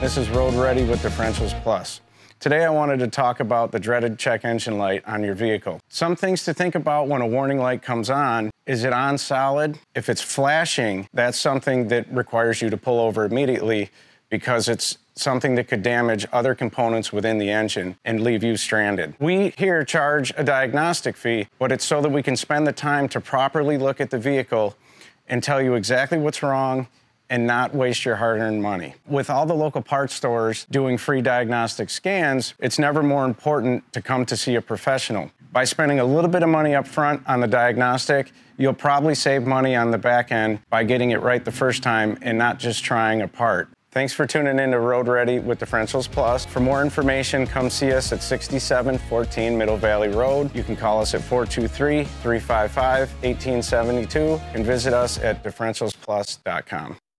This is Road Ready with Differentials Plus. Today I wanted to talk about the dreaded check engine light on your vehicle. Some things to think about when a warning light comes on. Is it on solid? If it's flashing, that's something that requires you to pull over immediately because it's something that could damage other components within the engine and leave you stranded. We here charge a diagnostic fee, but it's so that we can spend the time to properly look at the vehicle and tell you exactly what's wrong and not waste your hard earned money. With all the local parts stores doing free diagnostic scans, it's never more important to come to see a professional. By spending a little bit of money up front on the diagnostic, you'll probably save money on the back end by getting it right the first time and not just trying a part. Thanks for tuning in to Road Ready with Differentials Plus. For more information, come see us at 6714 Middle Valley Road. You can call us at 423 355 1872 and visit us at differentialsplus.com.